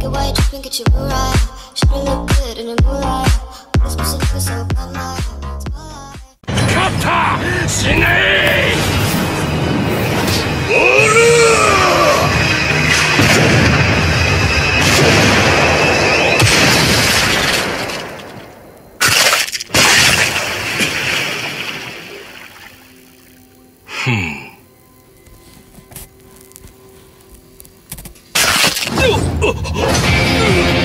Look at why you tripping, your. Shouldn't look good in a moonlight. So Hmm. 呃呃